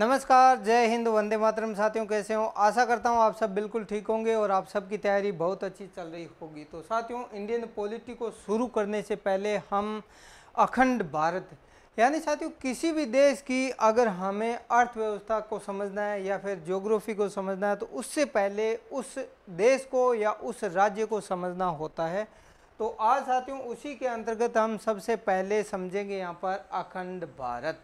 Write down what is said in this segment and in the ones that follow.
नमस्कार, जय हिंद, वंदे मातरम। साथियों, कैसे हो? आशा करता हूँ आप सब बिल्कुल ठीक होंगे और आप सबकी तैयारी बहुत अच्छी चल रही होगी। तो साथियों इंडियन पॉलिटी को शुरू करने से पहले हम अखंड भारत, यानी साथियों, किसी भी देश की अगर हमें अर्थव्यवस्था को समझना है या फिर ज्योग्राफी को समझना है तो उससे पहले उस देश को या उस राज्य को समझना होता है। तो आज साथियों, उसी के अंतर्गत हम सबसे पहले समझेंगे यहाँ पर अखंड भारत।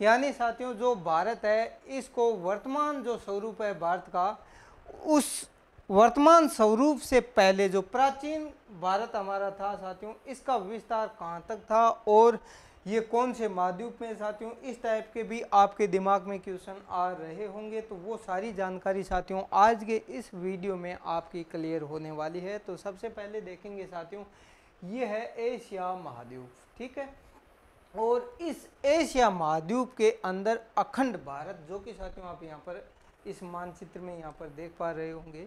यानी साथियों, जो भारत है, इसको वर्तमान जो स्वरूप है भारत का, उस वर्तमान स्वरूप से पहले जो प्राचीन भारत हमारा था साथियों, इसका विस्तार कहाँ तक था और ये कौन से महाद्वीप में साथियों, इस टाइप के भी आपके दिमाग में क्वेश्चन आ रहे होंगे तो वो सारी जानकारी साथियों आज के इस वीडियो में आपकी क्लियर होने वाली है। तो सबसे पहले देखेंगे साथियों, ये है एशिया महाद्वीप, ठीक है? और इस एशिया महाद्वीप के अंदर अखंड भारत, जो कि साथियों आप यहाँ पर इस मानचित्र में यहाँ पर देख पा रहे होंगे।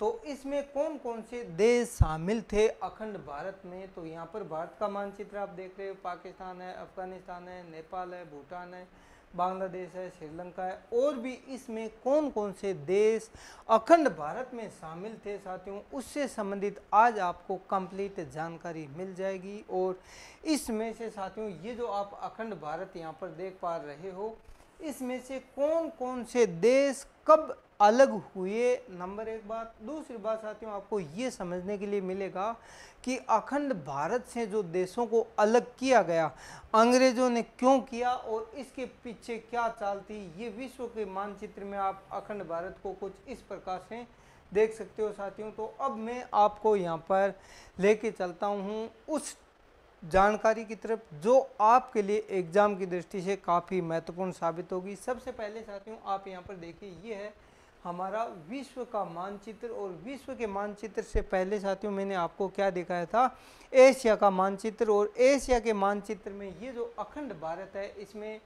तो इसमें कौन कौन से देश शामिल थे अखंड भारत में? तो यहाँ पर भारत का मानचित्र आप देख रहे हो। पाकिस्तान है, अफ़गानिस्तान है, नेपाल है, भूटान है। बांग्लादेश है, श्रीलंका है, और भी इसमें कौन कौन से देश अखंड भारत में शामिल थे साथियों, उससे संबंधित आज आपको कंप्लीट जानकारी मिल जाएगी। और इसमें से साथियों, ये जो आप अखंड भारत यहाँ पर देख पा रहे हो, इसमें से कौन कौन से देश कब अलग हुए। नंबर एक बात, दूसरी बात साथियों, आपको ये समझने के लिए मिलेगा कि अखंड भारत से जो देशों को अलग किया गया, अंग्रेज़ों ने क्यों किया और इसके पीछे क्या चाल थी, ये विश्व के मानचित्र में आप अखंड भारत को कुछ इस प्रकार से देख सकते हो साथियों। तो अब मैं आपको यहाँ पर लेके चलता हूँ उस जानकारी की तरफ़, जो आपके लिए एग्ज़ाम की दृष्टि से काफ़ी महत्वपूर्ण साबित होगी। सबसे पहले साथियों, आप यहाँ पर देखिए, ये है हमारा विश्व का मानचित्र और विश्व के मानचित्र से पहले साथियों मैंने आपको क्या दिखाया था? एशिया का मानचित्र और एशिया के मानचित्र में ये जो अखंड भारत है, इसमें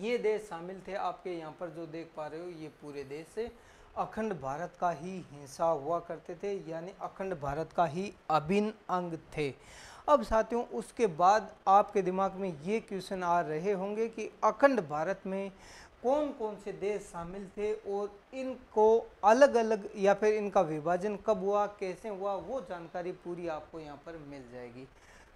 ये देश शामिल थे। आपके यहाँ पर जो देख पा रहे हो, ये पूरे देश से अखंड भारत का ही हिस्सा हुआ करते थे, यानी अखंड भारत का ही अभिन्न अंग थे। अब साथियों, उसके बाद आपके दिमाग में ये क्वेश्चन आ रहे होंगे कि अखंड भारत में कौन कौन से देश शामिल थे और इनको अलग अलग या फिर इनका विभाजन कब हुआ, कैसे हुआ, वो जानकारी पूरी आपको यहाँ पर मिल जाएगी।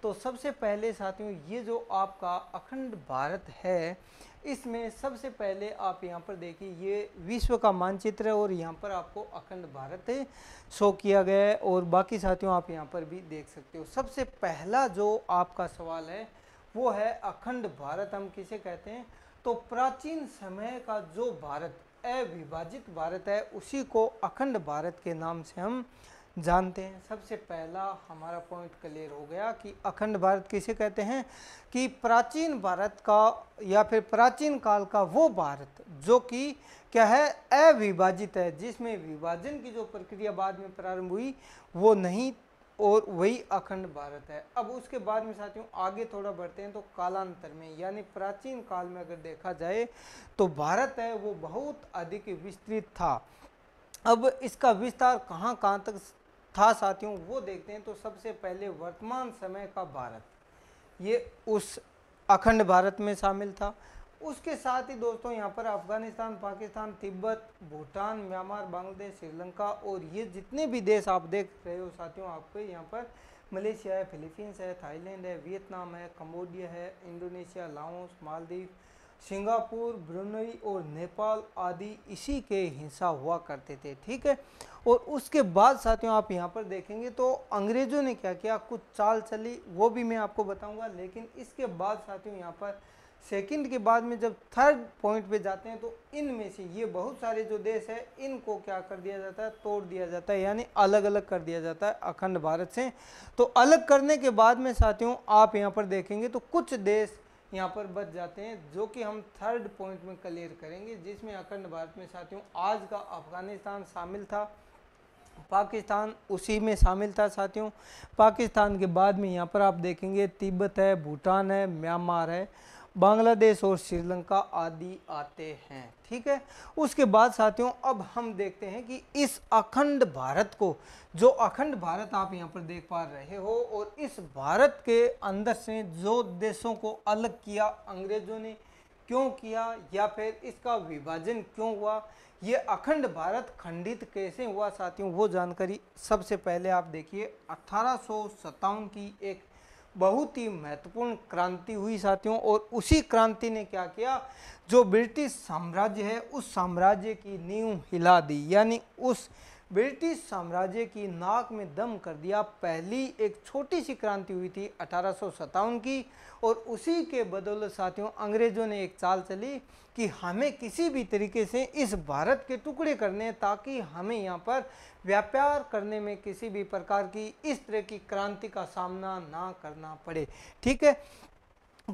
तो सबसे पहले साथियों, ये जो आपका अखंड भारत है, इसमें सबसे पहले आप यहाँ पर देखिए, ये विश्व का मानचित्र है और यहाँ पर आपको अखंड भारत शो किया गया है और बाकी साथियों, आप यहाँ पर भी देख सकते हो। सबसे पहला जो आपका सवाल है, वो है अखंड भारत, हम किसे कहते हैं? तो प्राचीन समय का जो भारत अविभाजित भारत है, उसी को अखंड भारत के नाम से हम जानते हैं। सबसे पहला हमारा पॉइंट क्लियर हो गया कि अखंड भारत किसे कहते हैं? कि प्राचीन भारत का या फिर प्राचीन काल का वो भारत जो कि क्या है? अविभाजित है, जिसमें विभाजन की जो प्रक्रिया बाद में प्रारंभ हुई, वो नहीं और वही अखंड भारत है। अब उसके बाद में साथियों, आगे थोड़ा बढ़ते हैं तो कालांतर में, यानी प्राचीन काल में अगर देखा जाए तो भारत है, वो बहुत अधिक विस्तृत था। अब इसका विस्तार कहाँ कहाँ तक था साथियों, वो देखते हैं। तो सबसे पहले वर्तमान समय का भारत, ये उस अखंड भारत में शामिल था। उसके साथ ही दोस्तों, यहाँ पर अफ़गानिस्तान, पाकिस्तान, तिब्बत, भूटान, म्यांमार, बांग्लादेश, श्रीलंका और ये जितने भी देश आप देख रहे हो साथियों, आपको यहाँ पर मलेशिया है, फिलीपींस है, थाईलैंड है, वियतनाम है, कम्बोडिया है, Indonesia, Laos, Maldives, Singapore, Brunei और नेपाल आदि इसी के हिस्सा हुआ करते थे, ठीक है? और उसके बाद साथियों, आप यहाँ पर देखेंगे तो अंग्रेज़ों ने क्या किया? कुछ चाल चली, वो भी मैं आपको बताऊँगा, लेकिन इसके बाद साथियों, यहाँ पर सेकंड के बाद में जब थर्ड पॉइंट पे जाते हैं तो इनमें से ये बहुत सारे जो देश है, इनको क्या कर दिया जाता है? तोड़ दिया जाता है, यानी अलग अलग कर दिया जाता है अखंड भारत से। तो अलग करने के बाद में साथियों, आप यहाँ पर देखेंगे तो कुछ देश यहाँ पर बच जाते हैं, जो कि हम थर्ड पॉइंट में क्लियर करेंगे, जिसमें अखंड भारत में साथियों, आज का अफ़गानिस्तान शामिल था, पाकिस्तान उसी में शामिल था साथियों। पाकिस्तान के बाद में यहाँ पर आप देखेंगे, तिब्बत है, भूटान है, म्यांमार है। बांग्लादेश और श्रीलंका आदि आते हैं, ठीक है? उसके बाद साथियों, अब हम देखते हैं कि इस अखंड भारत को, जो अखंड भारत आप यहाँ पर देख पा रहे हो, और इस भारत के अंदर से जो देशों को अलग किया अंग्रेज़ों ने, क्यों किया या फिर इसका विभाजन क्यों हुआ, ये अखंड भारत खंडित कैसे हुआ साथियों, वो जानकारी सबसे पहले आप देखिए, अठारह सौ सत्तावन की एक बहुत ही महत्वपूर्ण क्रांति हुई साथियों, और उसी क्रांति ने क्या किया? जो ब्रिटिश साम्राज्य है, उस साम्राज्य की नींव हिला दी। यानी उस ब्रिटिश साम्राज्य की नाक में दम कर दिया। पहली एक छोटी सी क्रांति हुई थी अठारह सौ सत्तावन की और उसी के बदौलत साथियों, अंग्रेज़ों ने एक चाल चली कि हमें किसी भी तरीके से इस भारत के टुकड़े करने ताकि हमें यहाँ पर व्यापार करने में किसी भी प्रकार की इस तरह की क्रांति का सामना ना करना पड़े। ठीक है?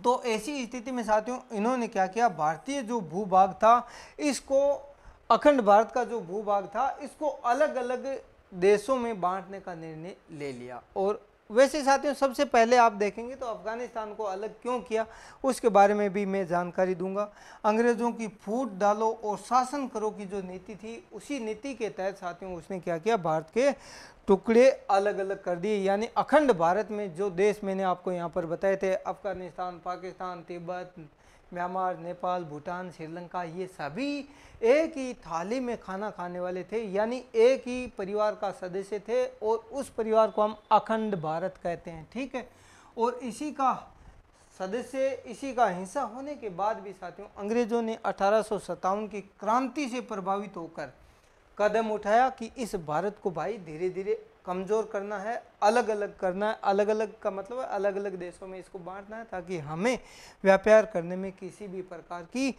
तो ऐसी स्थिति में साथियों, इन्होंने क्या किया? भारतीय जो भूभाग था, इसको अखंड भारत का जो भूभाग था, इसको अलग अलग देशों में बांटने का निर्णय ले लिया। और वैसे साथियों, सबसे पहले आप देखेंगे तो अफ़गानिस्तान को अलग क्यों किया, उसके बारे में भी मैं जानकारी दूँगा। अंग्रेज़ों की फूट डालो और शासन करो की जो नीति थी, उसी नीति के तहत साथियों, उसने क्या किया, भारत के टुकड़े अलग अलग कर दिए। यानी अखंड भारत में जो देश मैंने आपको यहाँ पर बताए थे, अफ़गानिस्तान, पाकिस्तान, तिब्बत म्यांमार, नेपाल, भूटान, श्रीलंका, ये सभी एक ही थाली में खाना खाने वाले थे, यानी एक ही परिवार का सदस्य थे और उस परिवार को हम अखंड भारत कहते हैं, ठीक है? और इसी का सदस्य, इसी का हिंसा होने के बाद भी साथियों, अंग्रेज़ों ने अठारह सौ सत्तावन की क्रांति से प्रभावित होकर कदम उठाया कि इस भारत को भाई धीरे धीरे कमज़ोर करना है अलग अलग करना है अलग अलग का मतलब अलग अलग देशों में इसको बांटना है ताकि हमें व्यापार करने में किसी भी प्रकार की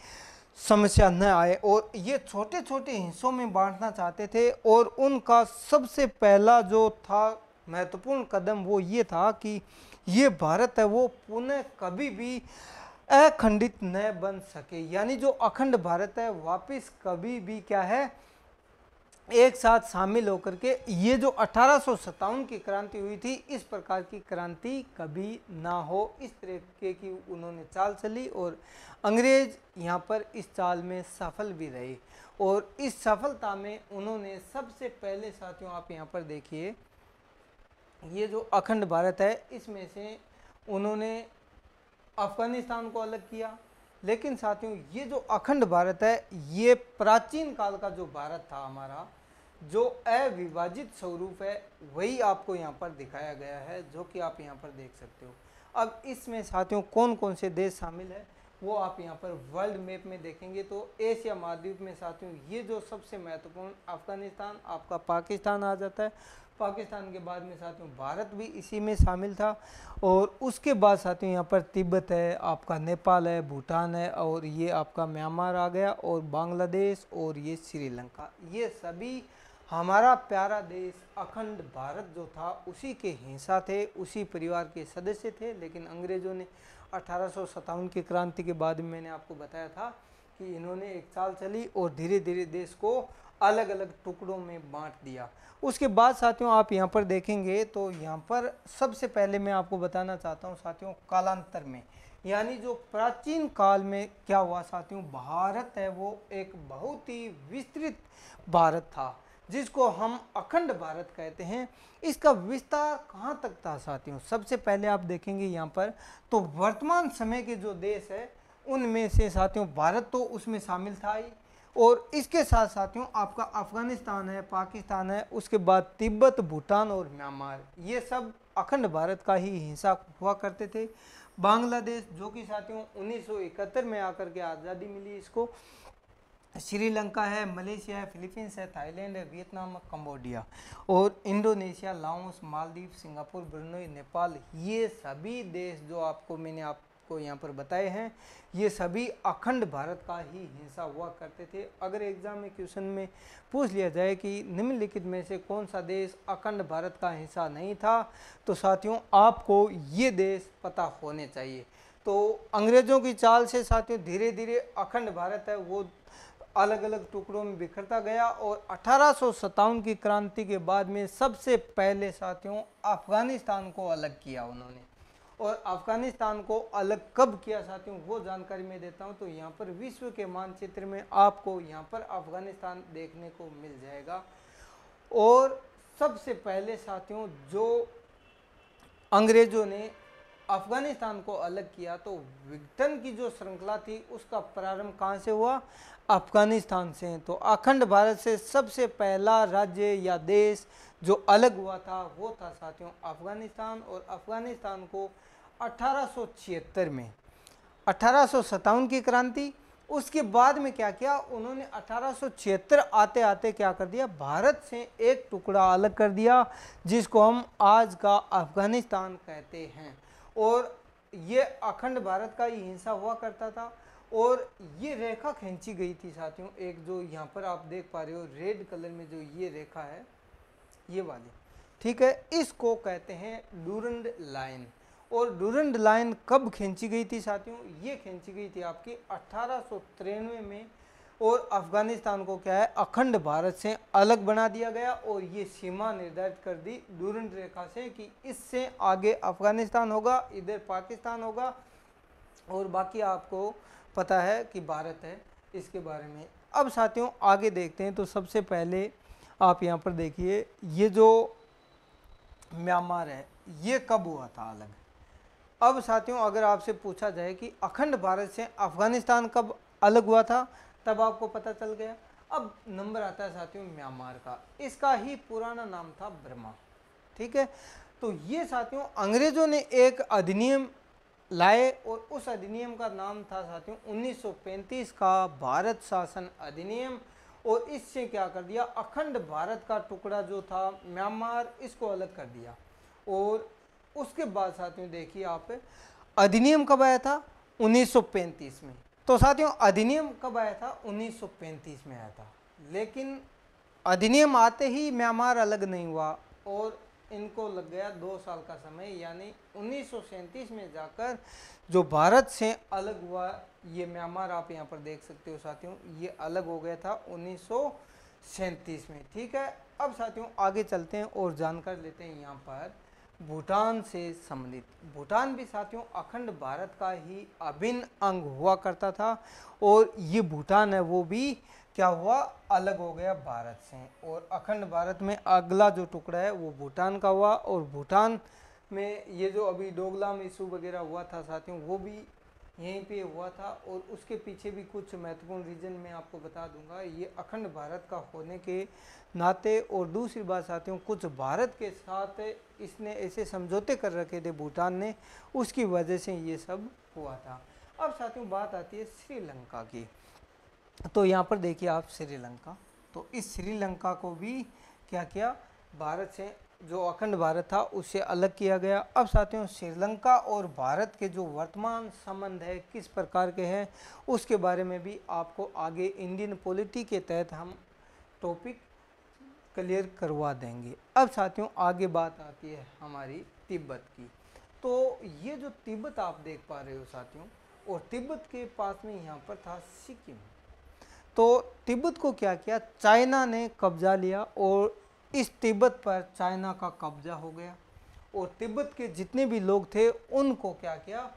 समस्या न आए। और ये छोटे छोटे हिस्सों में बांटना चाहते थे और उनका सबसे पहला जो था महत्वपूर्ण कदम वो ये था कि ये भारत है, वो पुनः कभी भी अखंडित न बन सके। यानी जो अखंड भारत है, वापस कभी भी क्या है एक साथ शामिल होकर के ये जो अठारह सौ सत्तावन की क्रांति हुई थी, इस प्रकार की क्रांति कभी ना हो। इस तरीके की उन्होंने चाल चली और अंग्रेज़ यहाँ पर इस चाल में सफल भी रहे। और इस सफलता में उन्होंने सबसे पहले साथियों, आप यहाँ पर देखिए, ये जो अखंड भारत है, इसमें से उन्होंने अफ़गानिस्तान को अलग किया। लेकिन साथियों, ये जो अखंड भारत है, ये प्राचीन काल का जो भारत था हमारा जो अविभाजित स्वरूप है, वही आपको यहाँ पर दिखाया गया है, जो कि आप यहाँ पर देख सकते हो। अब इसमें साथियों कौन कौन से देश शामिल है, वो आप यहाँ पर वर्ल्ड मैप में देखेंगे तो एशिया महाद्वीप में साथियों, ये जो सबसे महत्वपूर्ण अफ़गानिस्तान, आपका पाकिस्तान आ जाता है। पाकिस्तान के बाद में साथियों, भारत भी इसी में शामिल था और उसके बाद साथियों, यहाँ पर तिब्बत है, आपका नेपाल है, भूटान है और ये आपका म्यांमार आ गया और बांग्लादेश और ये श्रीलंका। ये सभी हमारा प्यारा देश अखंड भारत जो था, उसी के हिंसा थे, उसी परिवार के सदस्य थे। लेकिन अंग्रेज़ों ने अठारह सौ सत्तावन की क्रांति के बाद मैंने आपको बताया था कि इन्होंने एक साल चली और धीरे धीरे देश को अलग अलग टुकड़ों में बांट दिया। उसके बाद साथियों, आप यहाँ पर देखेंगे तो यहाँ पर सबसे पहले मैं आपको बताना चाहता हूँ साथियों, कालांतर में। यानी जो प्राचीन काल में क्या हुआ साथियों, भारत है वो एक बहुत ही विस्तृत भारत था। जिसको हम अखंड भारत कहते हैं, इसका विस्तार कहाँ तक था साथियों? सबसे पहले आप देखेंगे यहाँ पर तो वर्तमान समय के जो देश है, उनमें से साथियों भारत तो उसमें शामिल था ही। और इसके साथ साथियों आपका अफ़गानिस्तान है, पाकिस्तान है, उसके बाद तिब्बत, भूटान और म्यांमार। ये सब अखंड भारत का ही हिस्सा हुआ करते थे। बांग्लादेश, जो कि साथियों 1971 में आकर के आज़ादी मिली इसको। श्रीलंका है, मलेशिया है, फिलीपींस है, थाईलैंड है, वियतनाम कंबोडिया और Indonesia, Laos, Maldives, Singapore, Brunei, Nepal, ये सभी देश जो आपको मैंने आपको यहाँ पर बताए हैं, ये सभी अखंड भारत का ही हिस्सा हुआ करते थे। अगर एग्ज़ाम में क्वेश्चन में पूछ लिया जाए कि निम्नलिखित में से कौन सा देश अखंड भारत का हिस्सा नहीं था तो साथियों, आपको ये देश पता होने चाहिए। तो अंग्रेज़ों की चाल से साथियों धीरे धीरे अखंड भारत है, वो अलग अलग टुकड़ों में बिखरता गया और अठारह सौ सत्तावन की क्रांति के बाद में सबसे पहले साथियों अफ़गानिस्तान को अलग किया उन्होंने। और अफ़गानिस्तान को अलग कब किया साथियों, वो जानकारी मैं देता हूँ तो यहाँ पर विश्व के मानचित्र में आपको यहाँ पर अफ़गानिस्तान देखने को मिल जाएगा। और सबसे पहले साथियों, जो अंग्रेज़ों ने अफ़गानिस्तान को अलग किया तो विघटन की जो श्रृंखला थी, उसका प्रारंभ कहाँ से हुआ? अफ़गानिस्तान से तो अखंड भारत से सबसे पहला राज्य या देश जो अलग हुआ था, वो था साथियों अफ़गानिस्तान और अफ़गानिस्तान को अठारह सौ छिहत्तर में, अठारह सौ सतावन की क्रांति, उसके बाद में क्या किया? उन्होंने अठारह आते आते क्या कर दिया? भारत से एक टुकड़ा अलग कर दिया, जिसको हम आज का अफ़गानिस्तान कहते हैं। और ये अखंड भारत का ही हिंसा हुआ करता था। और ये रेखा खींची गई थी साथियों, एक जो यहाँ पर आप देख पा रहे हो, रेड कलर में जो ये रेखा है, ये वाली। ठीक है, इसको कहते हैं डूरंड लाइन। और डूरंड लाइन कब खींची गई थी साथियों? ये खींची गई थी आपकी अठारह में और अफ़गानिस्तान को क्या है, अखंड भारत से अलग बना दिया गया और ये सीमा निर्धारित कर दी डूरंड रेखा से कि इससे आगे अफ़गानिस्तान होगा, इधर पाकिस्तान होगा। और बाकी आपको पता है कि भारत है, इसके बारे में। अब साथियों, आगे देखते हैं तो सबसे पहले आप यहाँ पर देखिए, ये जो म्यांमार है, ये कब हुआ था अलग? अब साथियों, अगर आपसे पूछा जाए कि अखंड भारत से अफ़गानिस्तान कब अलग हुआ था तब आपको पता चल गया। अब नंबर आता है साथियों म्यांमार का। इसका ही पुराना नाम था बर्मा ठीक है? तो ये साथियों, अंग्रेज़ों ने एक अधिनियम लाए और उस अधिनियम का नाम था साथियों 1935 का भारत शासन अधिनियम और इससे क्या कर दिया? अखंड भारत का टुकड़ा जो था म्यांमार, इसको अलग कर दिया। और उसके बाद साथियों देखिए आप, अधिनियम कब आया था? 1935 में। तो साथियों, अधिनियम कब आया था? 1935 में आया था। लेकिन अधिनियम आते ही म्यांमार अलग नहीं हुआ और इनको लग गया दो साल का समय, यानी उन्नीस सौ सैंतीस में जाकर जो भारत से अलग हुआ, ये म्यांमार आप यहाँ पर देख सकते हो साथियों, ये अलग हो गया था उन्नीस सौ सैंतीस में। ठीक है? अब साथियों, आगे चलते हैं और जानकर लेते हैं यहाँ पर। भूटान से संबंधित। भूटान भी साथियों, अखंड भारत का ही अभिन्न अंग हुआ करता था और ये भूटान है, वो भी क्या हुआ? अलग हो गया भारत से। और अखंड भारत में अगला जो टुकड़ा है, वो भूटान का हुआ। और भूटान में ये जो अभी डोगलाम इशू वगैरह हुआ था साथियों, वो भी यहीं पे हुआ था और उसके पीछे भी कुछ महत्वपूर्ण रीजन मैं आपको बता दूँगा। ये अखंड भारत का होने के नाते और दूसरी बात साथियों, कुछ भारत के साथ इसने ऐसे समझौते कर रखे थे भूटान ने, उसकी वजह से ये सब हुआ था। अब साथियों, बात आती है श्रीलंका की। तो यहाँ पर देखिए आप श्रीलंका। तो इस श्रीलंका को भी क्या किया? भारत से जो अखंड भारत था उससे अलग किया गया। अब साथियों, श्रीलंका और भारत के जो वर्तमान संबंध है, किस प्रकार के हैं, उसके बारे में भी आपको आगे इंडियन पॉलिटी के तहत हम टॉपिक क्लियर करवा देंगे। अब साथियों, आगे बात आती है हमारी तिब्बत की। तो ये जो तिब्बत आप देख पा रहे हो साथियों, और तिब्बत के पास में यहाँ पर था सिक्किम। तो तिब्बत को क्या किया, चाइना ने कब्जा लिया और इस तिब्बत पर चाइना का कब्जा हो गया और तिब्बत के जितने भी लोग थे, उनको क्या किया?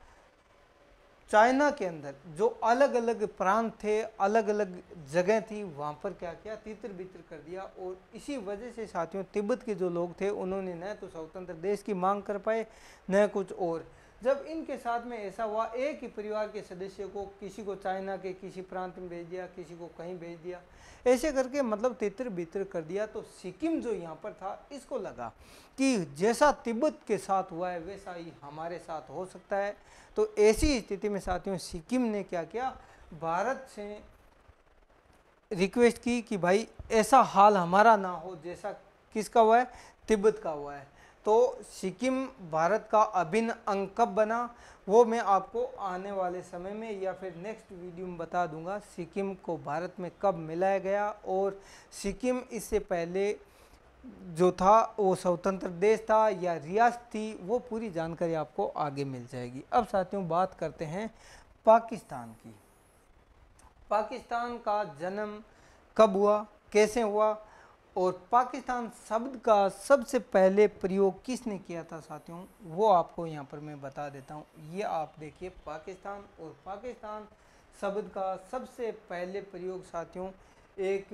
चाइना के अंदर जो अलग अलग प्रांत थे अलग अलग जगह थी, वहाँ पर क्या किया? तितर बितर कर दिया और इसी वजह से साथियों, तिब्बत के जो लोग थे, उन्होंने न तो स्वतंत्र देश की मांग कर पाए, न कुछ और। जब इनके साथ में ऐसा हुआ, एक ही परिवार के सदस्य को किसी को चाइना के किसी प्रांत में भेज दिया, किसी को कहीं भेज दिया। ऐसे करके मतलब तितर बितर कर दिया। तो सिक्किम जो यहाँ पर था, इसको लगा कि जैसा तिब्बत के साथ हुआ है, वैसा ही हमारे साथ हो सकता है। तो ऐसी स्थिति में साथियों, सिक्किम ने क्या किया? भारत से रिक्वेस्ट की कि भाई, ऐसा हाल हमारा ना हो जैसा किसका हुआ है? तिब्बत का हुआ है। तो सिक्किम भारत का अभिन्न अंग कब बना, वो मैं आपको आने वाले समय में या फिर नेक्स्ट वीडियो में बता दूँगा, सिक्किम को भारत में कब मिलाया गया और सिक्किम इससे पहले जो था, वो स्वतंत्र देश था या रियासत थी, वो पूरी जानकारी आपको आगे मिल जाएगी। अब साथियों, बात करते हैं पाकिस्तान की। पाकिस्तान का जन्म कब हुआ, कैसे हुआ और पाकिस्तान शब्द का सबसे पहले प्रयोग किसने किया था साथियों? वो आपको यहाँ पर मैं बता देता हूँ। ये आप देखिए, पाकिस्तान और पाकिस्तान शब्द का सबसे पहले प्रयोग साथियों, एक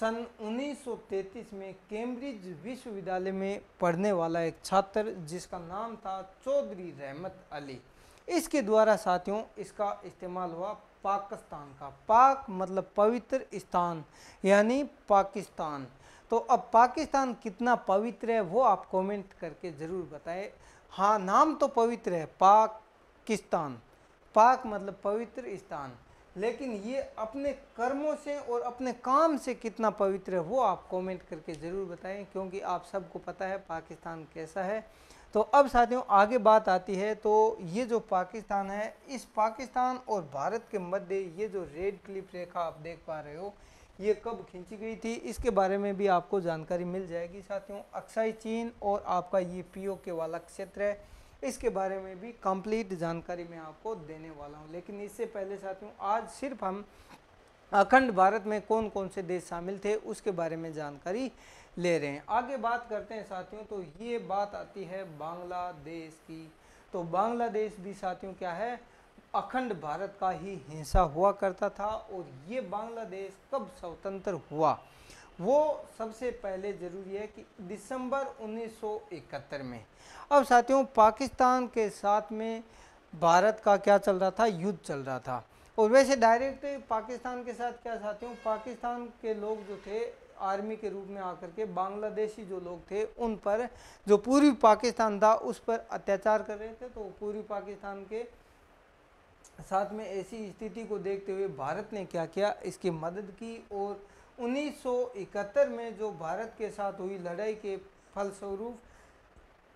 सन 1933 में कैम्ब्रिज विश्वविद्यालय में पढ़ने वाला एक छात्र जिसका नाम था चौधरी रहमत अली। इसके द्वारा साथियों, इसका इस्तेमाल हुआ पाकिस्तान का। पाक मतलब पवित्र स्थान, यानी पाकिस्तान। तो अब पाकिस्तान कितना पवित्र है, वो आप कमेंट करके ज़रूर बताएँ। हाँ नाम तो पवित्र है, पाकिस्तान। पाक मतलब पवित्र स्थान। लेकिन ये अपने कर्मों से और अपने काम से कितना पवित्र है, वो आप कमेंट करके ज़रूर बताएँ, क्योंकि आप सबको पता है पाकिस्तान कैसा है। तो अब साथियों, आगे बात आती है तो ये जो पाकिस्तान है, इस पाकिस्तान और भारत के मध्य ये जो रेड क्लिप रेखा आप देख पा रहे हो, ये कब खींची गई थी, इसके बारे में भी आपको जानकारी मिल जाएगी साथियों। अक्साई चीन और आपका ये पीओ के वाला क्षेत्र है, इसके बारे में भी कंप्लीट जानकारी मैं आपको देने वाला हूँ। लेकिन इससे पहले साथियों, आज सिर्फ़ हम अखंड भारत में कौन कौन से देश शामिल थे, उसके बारे में जानकारी ले रहे हैं। आगे बात करते हैं साथियों तो ये बात आती है बांग्लादेश की। तो बांग्लादेश भी साथियों क्या है, अखंड भारत का ही हिस्सा हुआ करता था और ये बांग्लादेश कब स्वतंत्र हुआ? वो सबसे पहले ज़रूरी है कि दिसंबर 1971 में। अब साथियों, पाकिस्तान के साथ में भारत का क्या चल रहा था? युद्ध चल रहा था। और वैसे डायरेक्ट पाकिस्तान के साथ क्या साथियों, पाकिस्तान के लोग जो थे आर्मी के रूप में आकर के बांग्लादेशी जो लोग थे, उन पर जो पूर्वी पाकिस्तान था, उस पर अत्याचार कर रहे थे। तो पूर्वी पाकिस्तान के साथ में ऐसी स्थिति को देखते हुए भारत ने क्या किया? इसकी मदद की और 1971 में जो भारत के साथ हुई लड़ाई के फलस्वरूप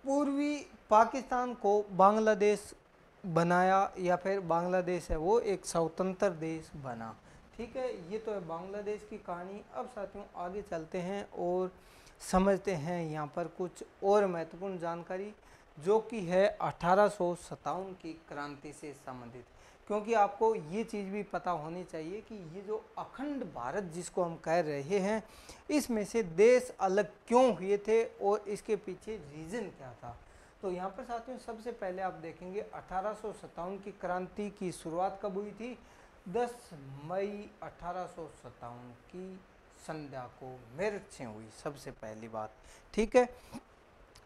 पूर्वी पाकिस्तान को बांग्लादेश बनाया या फिर बांग्लादेश है वो एक स्वतंत्र देश बना। ठीक है, ये तो है बांग्लादेश की कहानी। अब साथियों, आगे चलते हैं और समझते हैं यहाँ पर कुछ और महत्वपूर्ण जानकारी जो कि है अठारह सौ सतावन की क्रांति से संबंधित। क्योंकि आपको ये चीज़ भी पता होनी चाहिए कि ये जो अखंड भारत जिसको हम कह रहे हैं, इसमें से देश अलग क्यों हुए थे और इसके पीछे रीज़न क्या था? तो यहाँ पर साथियों, सबसे पहले आप देखेंगे अठारह सौ सतावन की क्रांति की शुरुआत कब हुई थी? 10 मई अठारह सौ सत्तावन की संध्या को मेरठ से हुई सबसे पहली बात, ठीक है?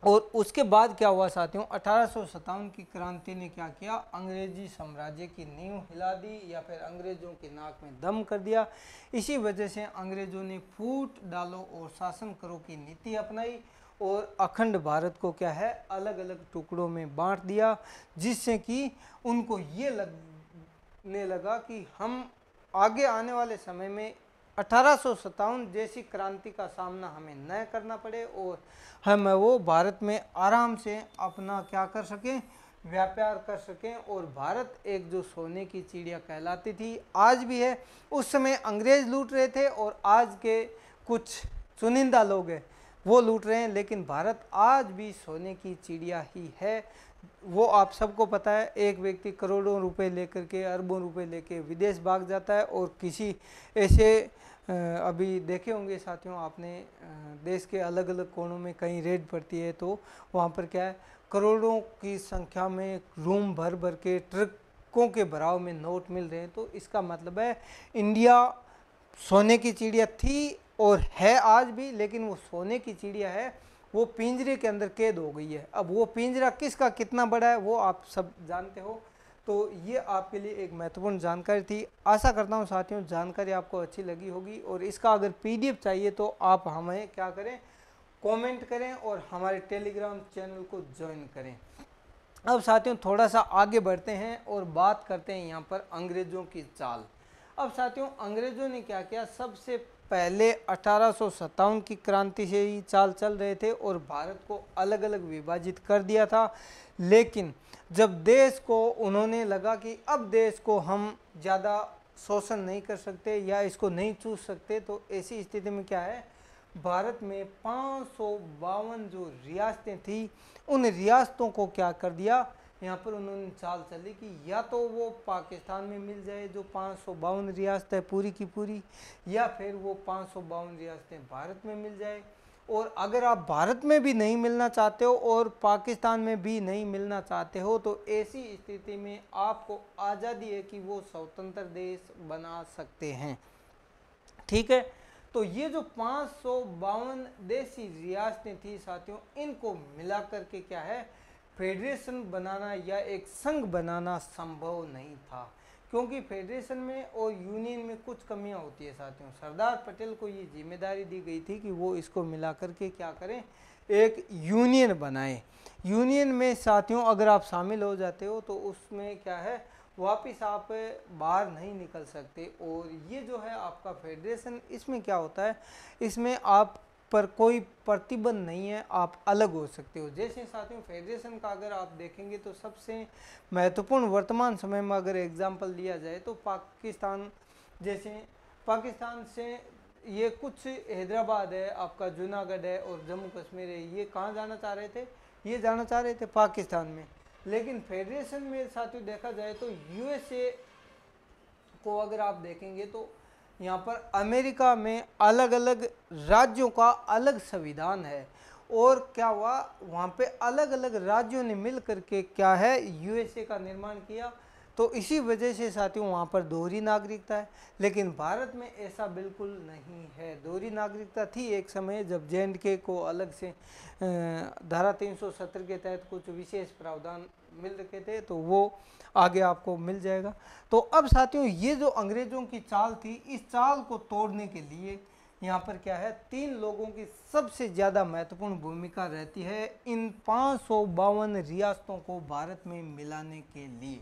और उसके बाद क्या हुआ साथियों? अठारह सौ सत्तावन की क्रांति ने क्या किया? अंग्रेज़ी साम्राज्य की नींव हिला दी या फिर अंग्रेज़ों के नाक में दम कर दिया। इसी वजह से अंग्रेज़ों ने फूट डालो और शासन करो की नीति अपनाई और अखंड भारत को क्या है? अलग अलग टुकड़ों में बांट दिया, जिससे कि उनको ये लगने लगा कि हम आगे आने वाले समय में अठारह सौ सत्तावन जैसी क्रांति का सामना हमें न करना पड़े और हम वो भारत में आराम से अपना क्या कर सकें, व्यापार कर सकें और भारत एक जो सोने की चिड़िया कहलाती थी, आज भी है। उस समय अंग्रेज़ लूट रहे थे और आज के कुछ चुनिंदा लोग हैं, वो लूट रहे हैं, लेकिन भारत आज भी सोने की चिड़िया ही है। वो आप सबको पता है, एक व्यक्ति करोड़ों रुपए लेकर के, अरबों रुपए लेके विदेश भाग जाता है और किसी ऐसे अभी देखे होंगे साथियों आपने देश के अलग अलग कोनों में कहीं रेड पड़ती है तो वहाँ पर क्या है, करोड़ों की संख्या में रूम भर भर के, ट्रकों के भराव में नोट मिल रहे हैं। तो इसका मतलब है, इंडिया सोने की चिड़िया थी और है आज भी, लेकिन वो सोने की चिड़िया है। वो पिंजरे के अंदर कैद हो गई है। अब वो पिंजरा किसका कितना बड़ा है, वो आप सब जानते हो। तो ये आपके लिए एक महत्वपूर्ण जानकारी थी। आशा करता हूँ साथियों, जानकारी आपको अच्छी लगी होगी। और इसका अगर पीडीएफ चाहिए तो आप हमें क्या करें, कमेंट करें और हमारे टेलीग्राम चैनल को ज्वाइन करें। अब साथियों थोड़ा सा आगे बढ़ते हैं और बात करते हैं यहाँ पर अंग्रेज़ों की चाल। अब साथियों, अंग्रेज़ों ने क्या किया? सबसे पहले अठारह सौ सत्तावन की क्रांति से ही चाल चल रहे थे और भारत को अलग अलग विभाजित कर दिया था। लेकिन जब देश को उन्होंने लगा कि अब देश को हम ज़्यादा शोषण नहीं कर सकते या इसको नहीं चूस सकते तो ऐसी स्थिति में क्या है? भारत में पाँच सौ बावन जो रियासतें थी, उन रियासतों को क्या कर दिया? यहाँ पर उन्होंने चाल चली कि या तो वो पाकिस्तान में मिल जाए जो पाँच सौ बावन रियासत पूरी की पूरी, या फिर वो पाँच सौ बावन रियासतें भारत में मिल जाए। और अगर आप भारत में भी नहीं मिलना चाहते हो और पाकिस्तान में भी नहीं मिलना चाहते हो तो ऐसी स्थिति में आपको आज़ादी है कि वो स्वतंत्र देश बना सकते हैं। ठीक है? तो ये जो पाँच सौ बावन देसी रियासतें थी साथियों, इनको मिला करके क्या है? फेडरेशन बनाना या एक संघ बनाना संभव नहीं था, क्योंकि फेडरेशन में और यूनियन में कुछ कमियाँ होती है साथियों। सरदार पटेल को ये ज़िम्मेदारी दी गई थी कि वो इसको मिला करके क्या करें? एक यूनियन बनाए। यूनियन में साथियों, अगर आप शामिल हो जाते हो तो उसमें क्या है? वापस आप बाहर नहीं निकल सकते। और ये जो है आपका फेडरेशन, इसमें क्या होता है? इसमें आप पर कोई प्रतिबंध नहीं है, आप अलग हो सकते हो। जैसे साथियों फेडरेशन का अगर आप देखेंगे तो सबसे महत्वपूर्ण वर्तमान समय में अगर एग्जांपल लिया जाए तो पाकिस्तान, जैसे पाकिस्तान से ये कुछ हैदराबाद है, आपका जूनागढ़ है और जम्मू कश्मीर है, ये कहाँ जाना चाह रहे थे? ये जाना चाह रहे थे पाकिस्तान में। लेकिन फेडरेशन में साथियों देखा जाए तो यूएसए को अगर आप देखेंगे तो यहाँ पर अमेरिका में अलग अलग राज्यों का अलग संविधान है। और क्या हुआ? वहाँ पे अलग अलग राज्यों ने मिल करके क्या है? यूएसए का निर्माण किया। तो इसी वजह से साथियों, वहाँ पर दोहरी नागरिकता है। लेकिन भारत में ऐसा बिल्कुल नहीं है। दोहरी नागरिकता थी एक समय जब जे के को अलग से धारा 370 के तहत कुछ विशेष प्रावधान मिल रखे थे तो वो आगे आपको मिल जाएगा। तो अब साथियों, ये जो अंग्रेज़ों की चाल थी, इस चाल को तोड़ने के लिए यहाँ पर क्या है, तीन लोगों की सबसे ज़्यादा महत्वपूर्ण भूमिका रहती है इन पाँच सौ बावन रियासतों को भारत में मिलाने के लिए।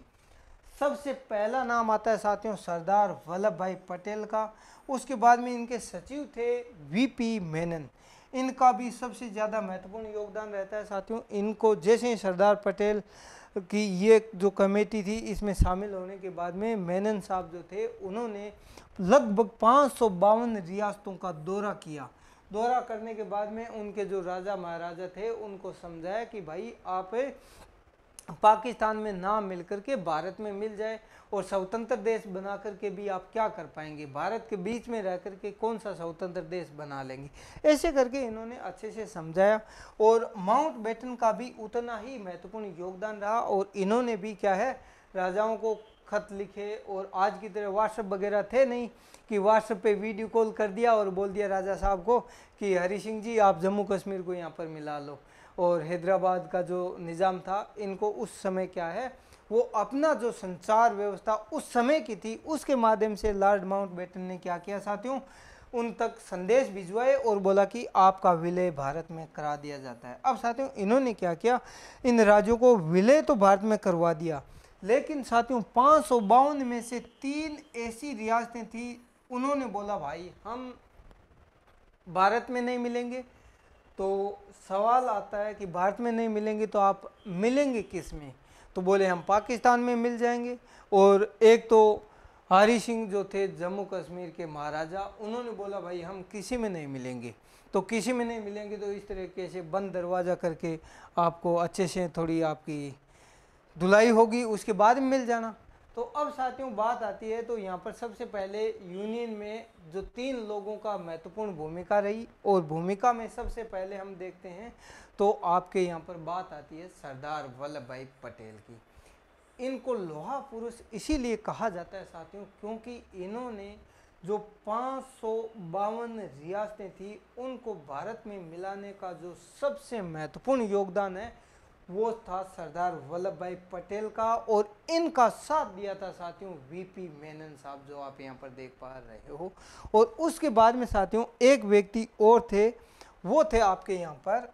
सबसे पहला नाम आता है साथियों, सरदार वल्लभ भाई पटेल का। उसके बाद में इनके सचिव थे वीपी मेनन। इनका भी सबसे ज़्यादा महत्वपूर्ण योगदान रहता है साथियों, इनको जैसे ही सरदार पटेल की ये जो कमेटी थी, इसमें शामिल होने के बाद में मेनन साहब जो थे, उन्होंने लगभग पाँच सौ बावन रियासतों का दौरा किया। दौरा करने के बाद में उनके जो राजा महाराजा थे, उनको समझाया कि भाई आप पाकिस्तान में ना मिल करके भारत में मिल जाए और स्वतंत्र देश बना करके भी आप क्या कर पाएँगे? भारत के बीच में रह करके कौन सा स्वतंत्र देश बना लेंगे? ऐसे करके इन्होंने अच्छे से समझाया और माउंट बेटन का भी उतना ही महत्वपूर्ण योगदान रहा और इन्होंने भी क्या है, राजाओं को खत लिखे और आज की तरह व्हाट्सएप वगैरह थे नहीं कि व्हाट्सएप पे वीडियो कॉल कर दिया और बोल दिया राजा साहब को कि हरी सिंह जी, आप जम्मू कश्मीर को यहाँ पर मिला लो। और हैदराबाद का जो निज़ाम था, इनको उस समय क्या है, वो अपना जो संचार व्यवस्था उस समय की थी, उसके माध्यम से लॉर्ड माउंट बेटन ने क्या किया साथियों? उन तक संदेश भिजवाए और बोला कि आपका विलय भारत में करा दिया जाता है। अब साथियों, इन्होंने क्या किया? इन राज्यों को विलय तो भारत में करवा दिया, लेकिन साथियों, पाँच सौ बावन में से तीन ऐसी रियासतें थी, उन्होंने बोला, भाई, हम भारत में नहीं मिलेंगे तो सवाल आता है कि भारत में नहीं मिलेंगे तो आप मिलेंगे किसमें? तो बोले, हम पाकिस्तान में मिल जाएँगे। और एक तो हरी सिंह जो थे जम्मू कश्मीर के महाराजा, उन्होंने बोला, भाई, हम किसी में नहीं मिलेंगे। तो किसी में नहीं मिलेंगे तो इस तरीके से बंद दरवाज़ा करके आपको अच्छे से थोड़ी आपकी धुलाई होगी, उसके बाद में मिल जाना। तो अब साथियों, बात आती है तो यहाँ पर सबसे पहले यूनियन में जो तीन लोगों का महत्वपूर्ण भूमिका रही और भूमिका में सबसे पहले हम देखते हैं तो आपके यहाँ पर बात आती है सरदार वल्लभ भाई पटेल की। इनको लोहा पुरुष इसीलिए कहा जाता है साथियों, क्योंकि इन्होंने जो पाँच सौ बावन रियासतें थी, उनको भारत में मिलाने का जो सबसे महत्वपूर्ण योगदान है वो था सरदार वल्लभ भाई पटेल का और इनका साथ दिया था साथियों वीपी मेनन साहब, जो आप यहाँ पर देख पा रहे हो। और उसके बाद में साथियों एक व्यक्ति और थे, वो थे आपके यहाँ पर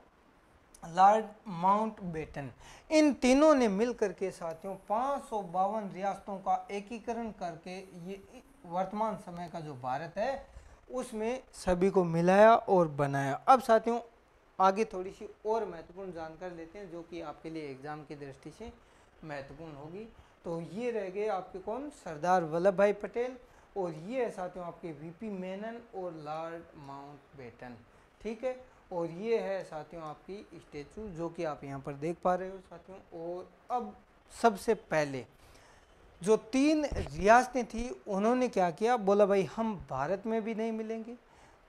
लॉर्ड माउंट बेटन। इन तीनों ने मिलकर के साथियों पाँच सौ बावन रियासतों का एकीकरण करके ये वर्तमान समय का जो भारत है, उसमें सभी को मिलाया और बनाया। अब साथियों आगे थोड़ी सी और महत्वपूर्ण जानकारी लेते हैं, जो कि आपके लिए एग्ज़ाम की दृष्टि से महत्वपूर्ण होगी। तो ये रह गए आपके कौन? सरदार वल्लभ भाई पटेल और ये है साथियों आपके वीपी मेनन और लॉर्ड माउंट बेटन ठीक है? और ये है साथियों आपकी स्टेचू, जो कि आप यहाँ पर देख पा रहे हो साथियों। और अब सबसे पहले, जो तीन रियासतें थी, उन्होंने क्या किया? बोला, भाई, हम भारत में भी नहीं मिलेंगे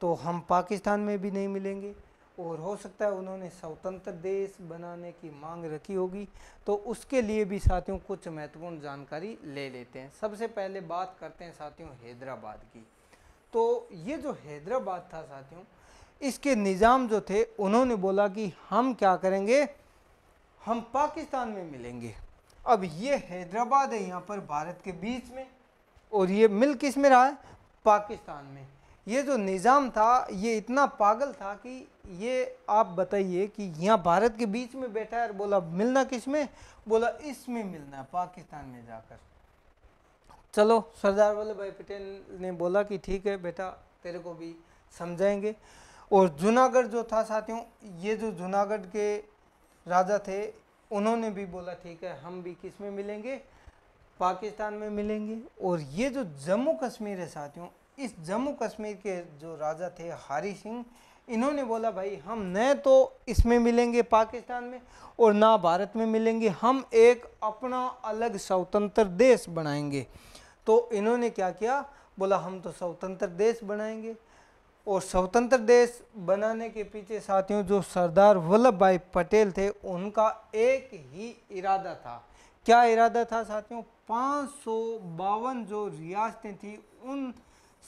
तो हम पाकिस्तान में भी नहीं मिलेंगे। और हो सकता है उन्होंने स्वतंत्र देश बनाने की मांग रखी होगी तो उसके लिए भी साथियों कुछ महत्वपूर्ण जानकारी ले लेते हैं। सबसे पहले बात करते हैं साथियों हैदराबाद की। तो ये जो हैदराबाद था साथियों, इसके निज़ाम जो थे, उन्होंने बोला कि हम क्या करेंगे? हम पाकिस्तान में मिलेंगे। अब ये हैदराबाद है यहाँ पर भारत के बीच में, और ये मिल किसमें रहा है? पाकिस्तान में। ये जो निज़ाम था, ये इतना पागल था कि ये आप बताइए कि यहाँ भारत के बीच में बैठा है और बोला, मिलना किसमें? बोला, इसमें मिलना पाकिस्तान में जाकर। चलो, सरदार वल्लभ भाई पटेल ने बोला कि ठीक है बेटा, तेरे को भी समझाएँगे। और जूनागढ़ जो था साथियों, ये जो जूनागढ़ के राजा थे, उन्होंने भी बोला, ठीक है, हम भी किसमें मिलेंगे? पाकिस्तान में मिलेंगे। और ये जो जम्मू कश्मीर है साथियों इस जम्मू कश्मीर के जो राजा थे, हारी सिंह, इन्होंने बोला, भाई, हम न तो इसमें मिलेंगे पाकिस्तान में और ना भारत में मिलेंगे, हम एक अपना अलग स्वतंत्र देश बनाएँगे। तो इन्होंने क्या किया? बोला, हम तो स्वतंत्र देश बनाएँगे और स्वतंत्र देश बनाने के पीछे साथियों, जो सरदार वल्लभ भाई पटेल थे, उनका एक ही इरादा था। क्या इरादा था साथियों? पाँच सौ बावन जो रियासतें थी, उन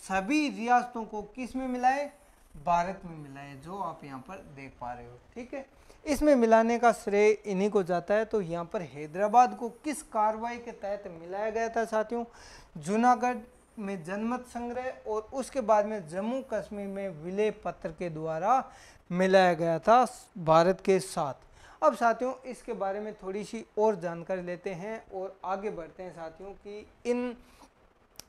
सभी रियासतों को किसमें मिलाए? भारत में मिलाए, जो आप यहाँ पर देख पा रहे हो, ठीक है? इसमें मिलाने का श्रेय इन्हीं को जाता है। तो यहाँ पर हैदराबाद को किस कार्रवाई के तहत मिलाया गया था साथियों? जूनागढ़ में जनमत संग्रह और उसके बाद में जम्मू कश्मीर में विलय पत्र के द्वारा मिलाया गया था भारत के साथ। अब साथियों, इसके बारे में थोड़ी सी और जानकारी लेते हैं और आगे बढ़ते हैं साथियों कि इन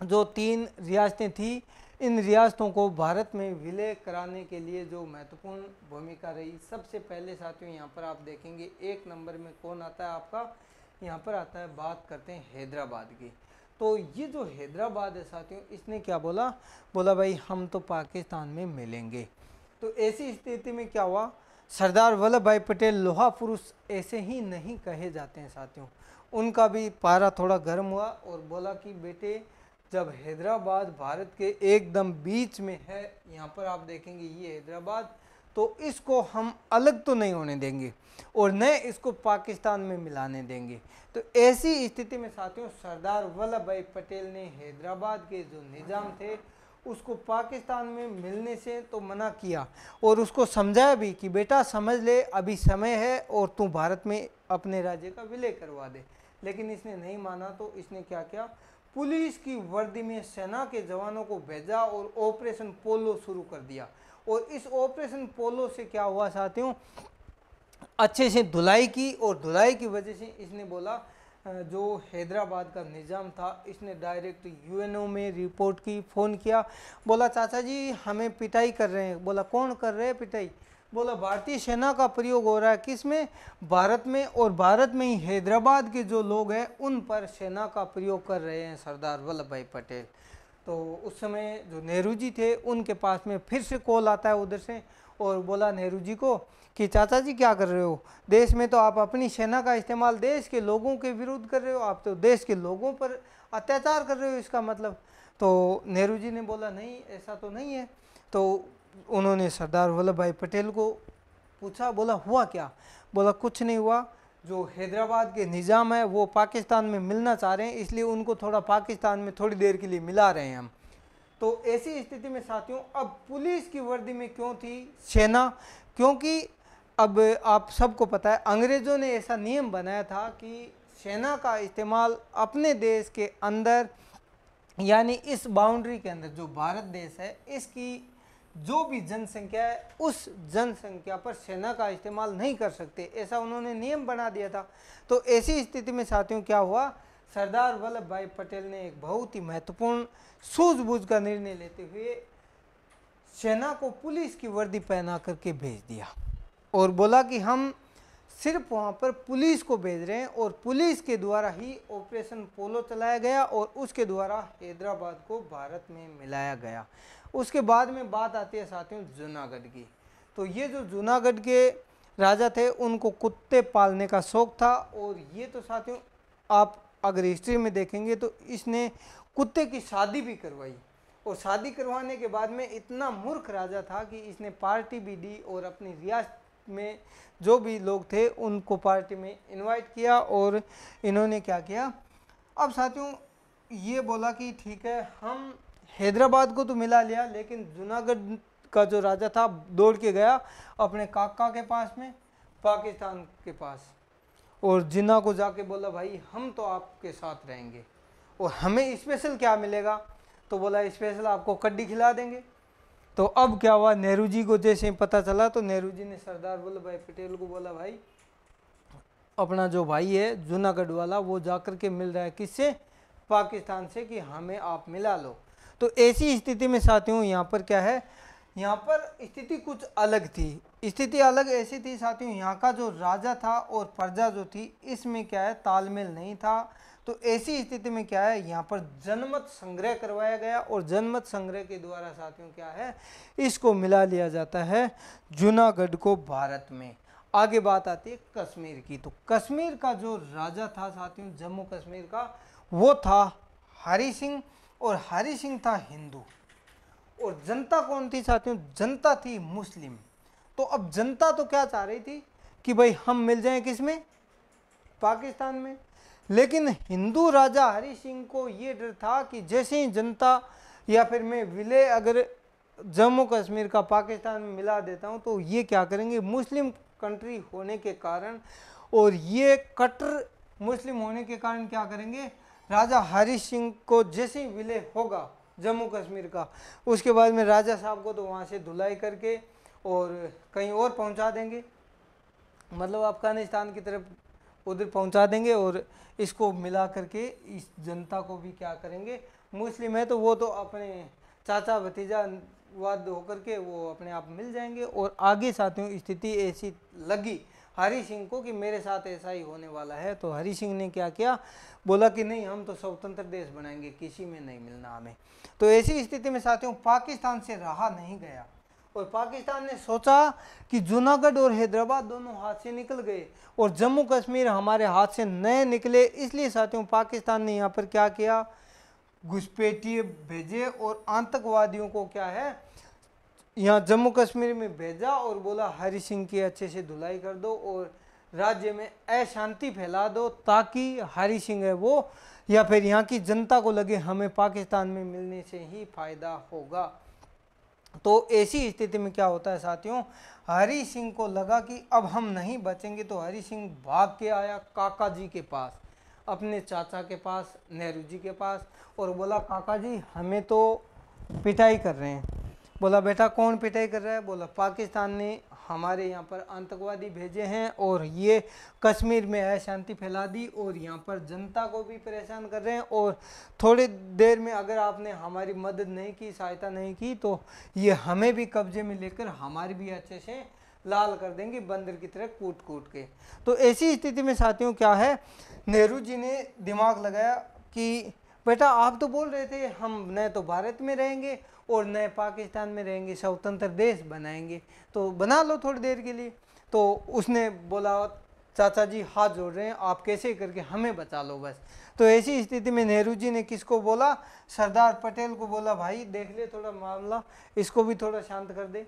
जो तीन रियासतें थी, इन रियासतों को भारत में विलय कराने के लिए जो महत्वपूर्ण भूमिका रही, सबसे पहले साथियों यहाँ पर आप देखेंगे, एक नंबर में कौन आता है आपका? यहाँ पर आता है, बात करते हैं हैदराबाद की। तो ये जो हैदराबाद है साथियों, इसने क्या बोला? बोला, भाई, हम तो पाकिस्तान में मिलेंगे। तो ऐसी स्थिति में क्या हुआ? सरदार वल्लभ भाई पटेल लोहा पुरुष ऐसे ही नहीं कहे जाते हैं साथियों। उनका भी पारा थोड़ा गर्म हुआ और बोला कि, बेटे जब हैदराबाद भारत के एकदम बीच में है, यहाँ पर आप देखेंगे ये हैदराबाद तो इसको हम अलग तो नहीं होने देंगे और न इसको पाकिस्तान में मिलाने देंगे। तो ऐसी स्थिति में साथियों, सरदार वल्लभ भाई पटेल ने हैदराबाद के जो निज़ाम थे, उसको पाकिस्तान में मिलने से तो मना किया और उसको समझाया भी कि बेटा समझ ले, अभी समय है और तू भारत में अपने राज्य का विलय करवा दे। लेकिन इसने नहीं माना तो इसने क्या किया? पुलिस की वर्दी में सेना के जवानों को भेजा और ऑपरेशन पोलो शुरू कर दिया। और इस ऑपरेशन पोलो से क्या हुआ साथियों? अच्छे से धुलाई की और धुलाई की वजह से इसने बोला जो हैदराबाद का निज़ाम था, इसने डायरेक्ट यूएनओ में रिपोर्ट की, फ़ोन किया। बोला, चाचा जी, हमें पिटाई कर रहे हैं। बोला, कौन कर रहे हैं पिटाई? बोला, भारतीय सेना का प्रयोग हो रहा है किसमें भारत में और भारत में ही हैदराबाद के जो लोग हैं, उन पर सेना का प्रयोग कर रहे हैं सरदार वल्लभ भाई पटेल। तो उस समय जो नेहरू जी थे, उनके पास में फिर से कॉल आता है उधर से और बोला, नेहरू जी को, कि चाचा जी क्या कर रहे हो? देश में तो आप अपनी सेना का इस्तेमाल देश के लोगों के विरुद्ध कर रहे हो, आप तो देश के लोगों पर अत्याचार कर रहे हो इसका मतलब। तो नेहरू जी ने बोला, नहीं, ऐसा तो नहीं है। तो उन्होंने सरदार वल्लभ भाई पटेल को पूछा, बोला, हुआ क्या? बोला, कुछ नहीं हुआ। जो हैदराबाद के निज़ाम है, वो पाकिस्तान में मिलना चाह रहे हैं, इसलिए उनको थोड़ा पाकिस्तान में थोड़ी देर के लिए मिला रहे हैं हम। तो ऐसी स्थिति में साथियों, अब पुलिस की वर्दी में क्यों थी सेना? क्योंकि अब आप सबको पता है, अंग्रेज़ों ने ऐसा नियम बनाया था कि सेना का इस्तेमाल अपने देश के अंदर, यानी इस बाउंड्री के अंदर, जो भारत देश है, इसकी जो भी जनसंख्या है, उस जनसंख्या पर सेना का इस्तेमाल नहीं कर सकते। ऐसा उन्होंने नियम बना दिया था। तो ऐसी स्थिति में साथियों, क्या हुआ? सरदार वल्लभ भाई पटेल ने एक बहुत ही महत्वपूर्ण सूझबूझ का निर्णय लेते हुए सेना को पुलिस की वर्दी पहना करके भेज दिया और बोला कि हम सिर्फ़ वहाँ पर पुलिस को भेज रहे हैं और पुलिस के द्वारा ही ऑपरेशन पोलो चलाया गया और उसके द्वारा हैदराबाद को भारत में मिलाया गया। उसके बाद में बात आती है साथियों जूनागढ़ की। तो ये जो जूनागढ़ के राजा थे, उनको कुत्ते पालने का शौक था और ये तो साथियों, आप अगर हिस्ट्री में देखेंगे तो इसने कुत्ते की शादी भी करवाई। और शादी करवाने के बाद में इतना मूर्ख राजा था कि इसने पार्टी भी दी और अपनी रियासत में जो भी लोग थे, उनको पार्टी में इनवाइट किया और इन्होंने क्या किया? अब साथियों, ये बोला कि ठीक है, हम हैदराबाद को तो मिला लिया, लेकिन जूनागढ़ का जो राजा था, दौड़ के गया अपने काका के पास में, पाकिस्तान के पास। और जिन्ना को जाके बोला, भाई, हम तो आपके साथ रहेंगे, और हमें स्पेशल क्या मिलेगा? तो बोला स्पेशल आपको कड्डी खिला देंगे। तो अब क्या हुआ? नेहरू जी को जैसे ही पता चला तो नेहरू जी ने सरदार वल्लभ भाई पटेल को बोला, भाई, अपना जो भाई है जूनागढ़ वाला वो जाकर के मिल रहा है किससे? पाकिस्तान से कि हमें आप मिला लो। तो ऐसी स्थिति में साथियों, यहाँ पर क्या है? यहाँ पर स्थिति कुछ अलग थी। स्थिति अलग ऐसी थी साथियों, यहाँ का जो राजा था और प्रजा जो थी, इसमें क्या है? तालमेल नहीं था। तो ऐसी स्थिति में क्या है? यहाँ पर जनमत संग्रह करवाया गया और जनमत संग्रह के द्वारा साथियों क्या है? इसको मिला लिया जाता है जूनागढ़ को भारत में। आगे बात आती है कश्मीर की। तो कश्मीर का जो राजा था साथियों, जम्मू कश्मीर का, वो था हरी सिंह और हरी सिंह था हिंदू। और जनता कौन थी साथियों? जनता थी मुस्लिम। तो अब जनता तो क्या चाह रही थी कि भाई हम मिल जाएँ किसमें? पाकिस्तान में। लेकिन हिंदू राजा हरि सिंह को ये डर था कि जैसे ही जनता या फिर मैं विलय अगर जम्मू कश्मीर का पाकिस्तान में मिला देता हूँ तो ये क्या करेंगे? मुस्लिम कंट्री होने के कारण और ये कट्टर मुस्लिम होने के कारण क्या करेंगे? राजा हरि सिंह को जैसे ही विलय होगा जम्मू कश्मीर का, उसके बाद में राजा साहब को तो वहाँ से धुलाई करके और कहीं और पहुँचा देंगे। मतलब अफ़गानिस्तान की तरफ़ उधर पहुँचा देंगे और इसको मिला करके इस जनता को भी क्या करेंगे? मुस्लिम है तो वो तो अपने चाचा भतीजा वाद होकर के वो अपने आप मिल जाएँगे और आगे साथियों, स्थिति ऐसी लगी हरी सिंह को कि मेरे साथ ऐसा ही होने वाला है। तो हरी सिंह ने क्या किया? बोला कि नहीं, हम तो स्वतंत्र देश बनाएँगे, किसी में नहीं मिलना हमें। तो ऐसी स्थिति में साथियों, पाकिस्तान से रहा नहीं गया। और पाकिस्तान ने सोचा कि जूनागढ़ और हैदराबाद दोनों हाथ से निकल गए और जम्मू कश्मीर हमारे हाथ से नए निकले। इसलिए साथियों, पाकिस्तान ने यहाँ पर क्या किया? घुसपैठिए भेजे और आतंकवादियों को क्या है, यहाँ जम्मू कश्मीर में भेजा और बोला, हरि सिंह की अच्छे से धुलाई कर दो और राज्य में अशांति फैला दो ताकि हरि सिंह है वो, या फिर यहाँ की जनता को लगे हमें पाकिस्तान में मिलने से ही फ़ायदा होगा। तो ऐसी स्थिति में क्या होता है साथियों, हरि सिंह को लगा कि अब हम नहीं बचेंगे तो हरि सिंह भाग के आया काका जी के पास, अपने चाचा के पास, नेहरू जी के पास और बोला, काका जी, हमें तो पिटाई कर रहे हैं। बोला, बेटा, कौन पिटाई कर रहा है? बोला, पाकिस्तान ने हमारे यहाँ पर आतंकवादी भेजे हैं और ये कश्मीर में अशांति फैला दी और यहाँ पर जनता को भी परेशान कर रहे हैं और थोड़ी देर में अगर आपने हमारी मदद नहीं की, सहायता नहीं की तो ये हमें भी कब्जे में लेकर हमारे भी अच्छे से लाल कर देंगे बंदर की तरह कूट कूट के। तो ऐसी स्थिति में साथियों क्या है? नेहरू जी ने दिमाग लगाया कि, बेटा आप तो बोल रहे थे, हम न तो भारत में रहेंगे और नए पाकिस्तान में रहेंगे, स्वतंत्र देश बनाएँगे। तो बना लो थोड़ी देर के लिए। तो उसने बोला, चाचा जी, हाथ जोड़ रहे हैं, आप कैसे करके हमें बचा लो बस? तो ऐसी स्थिति में नेहरू जी ने किसको बोला? सरदार पटेल को बोला, भाई, देख ले थोड़ा मामला, इसको भी थोड़ा शांत कर दे।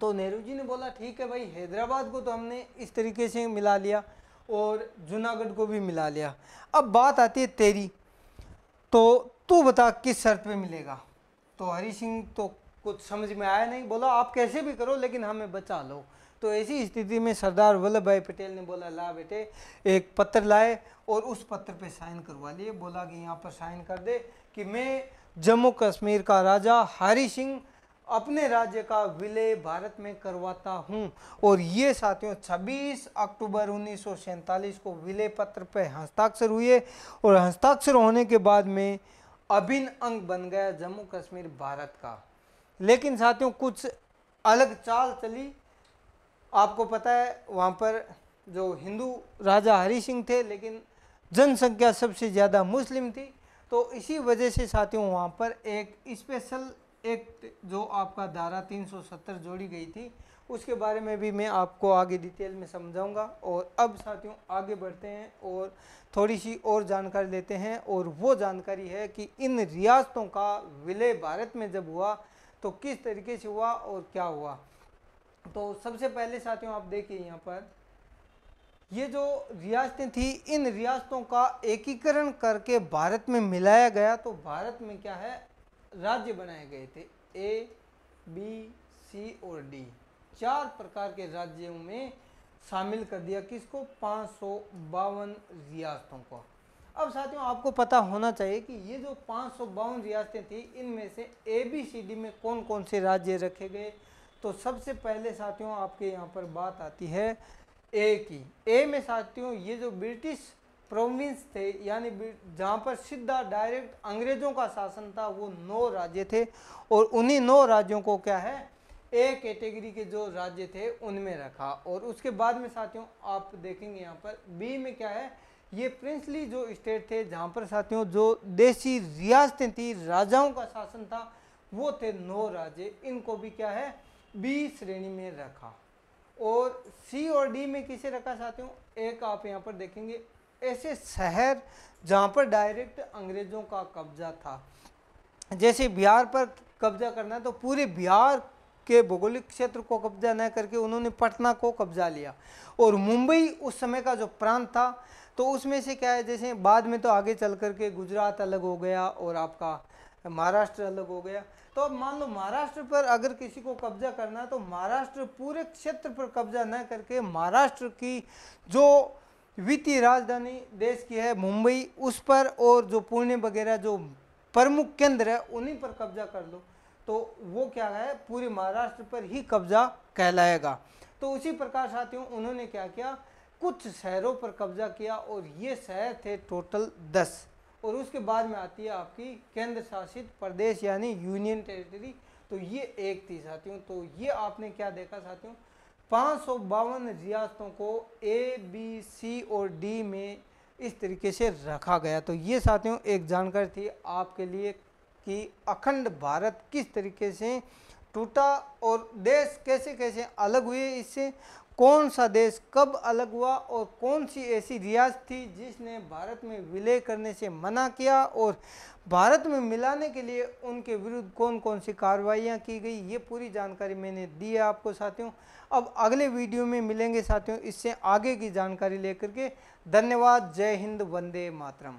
तो नेहरू जी ने बोला, ठीक है भाई, हैदराबाद को तो हमने इस तरीके से मिला लिया और जूनागढ़ को भी मिला लिया। अब बात आती है तेरी तो तू बता, किस शर्त पे मिलेगा? तो हरी सिंह तो कुछ समझ में आया नहीं, बोला, आप कैसे भी करो, लेकिन हमें बचा लो। तो ऐसी स्थिति में सरदार वल्लभ भाई पटेल ने बोला, ला बेटे, एक पत्र लाए और उस पत्र पे साइन करवा लिए। बोला कि, यहाँ पर साइन कर दे कि मैं जम्मू कश्मीर का राजा हरी सिंह अपने राज्य का विलय भारत में करवाता हूँ और ये साथियों 26 अक्टूबर उन्नीस सौ सैंतालीस को विलय पत्र पर हस्ताक्षर हुए और हस्ताक्षर होने के बाद में अभिन्न अंग बन गया जम्मू कश्मीर, भारत का। लेकिन साथियों, कुछ अलग चाल चली। आपको पता है, वहाँ पर जो हिंदू राजा हरि सिंह थे, लेकिन जनसंख्या सबसे ज़्यादा मुस्लिम थी। तो इसी वजह से साथियों, वहाँ पर एक स्पेशल एक्ट जो आपका धारा 370 जोड़ी गई थी उसके बारे में भी मैं आपको आगे डिटेल में समझाऊँगा और अब साथियों आगे बढ़ते हैं और थोड़ी सी और जानकारी लेते हैं और वो जानकारी है कि इन रियासतों का विलय भारत में जब हुआ तो किस तरीके से हुआ और क्या हुआ। तो सबसे पहले साथियों आप देखिए यहाँ पर, ये जो रियासतें थी, इन रियासतों का एकीकरण करके भारत में मिलाया गया तो भारत में क्या है? राज्य बनाए गए थे ए बी सी और डी चार प्रकार के राज्यों में शामिल कर दिया किसको? पाँच सौ बावन रियासतों को। अब साथियों, आपको पता होना चाहिए कि ये जो पाँच सौ बावन रियासतें थी, इनमें से ए बी सी डी में कौन कौन से राज्य रखे गए? तो सबसे पहले साथियों, आपके यहाँ पर बात आती है ए की। ए में साथियों, ये जो ब्रिटिश प्रोविंस थे, यानी जहाँ पर सीधा डायरेक्ट अंग्रेज़ों का शासन था, वो नौ राज्य थे। और उन्हीं नौ राज्यों को क्या है? ए कैटेगरी के जो राज्य थे, उनमें रखा। और उसके बाद में साथियों, आप देखेंगे यहाँ पर बी में क्या है? ये प्रिंसली जो स्टेट थे, जहाँ पर साथियों, जो देसी रियासतें थी, राजाओं का शासन था, वो थे नौ राज्य। इनको भी क्या है? बी श्रेणी में रखा। और सी और डी में किसे रखा साथियों? एक आप यहाँ पर देखेंगे, ऐसे शहर जहाँ पर डायरेक्ट अंग्रेज़ों का कब्जा था। जैसे बिहार पर कब्जा करना तो पूरे बिहार के भौगोलिक क्षेत्र को कब्जा न करके उन्होंने पटना को कब्जा लिया। और मुंबई उस समय का जो प्रांत था तो उसमें से क्या है, जैसे बाद में तो आगे चल करके गुजरात अलग हो गया और आपका महाराष्ट्र अलग हो गया। तो अब मान लो महाराष्ट्र पर अगर किसी को कब्जा करना है तो महाराष्ट्र पूरे क्षेत्र पर कब्जा न करके महाराष्ट्र की जो वित्तीय राजधानी देश की है, मुंबई, उस पर और जो पुणे वगैरह जो प्रमुख केंद्र है, उन्हीं पर कब्जा कर लो। तो वो क्या है? पूरे महाराष्ट्र पर ही कब्जा कहलाएगा। तो उसी प्रकार साथियों, उन्होंने क्या किया? कुछ शहरों पर कब्जा किया और ये शहर थे टोटल दस। और उसके बाद में आती है आपकी केंद्र शासित प्रदेश यानी यूनियन टेरिटरी तो ये एक थी साथियों। तो ये आपने क्या देखा साथियों? पाँच सौ बावन रियासतों को ए बी सी और डी में इस तरीके से रखा गया। तो ये साथियों, एक जानकारी थी आपके लिए। कि अखंड भारत किस तरीके से टूटा और देश कैसे कैसे अलग हुए, इससे कौन सा देश कब अलग हुआ और कौन सी ऐसी रियासत थी जिसने भारत में विलय करने से मना किया और भारत में मिलाने के लिए उनके विरुद्ध कौन कौन सी कार्रवाइयाँ की गई, ये पूरी जानकारी मैंने दी है आपको साथियों। अब अगले वीडियो में मिलेंगे साथियों, इससे आगे की जानकारी लेकर के धन्यवाद। जय हिंद, वंदे मातरम।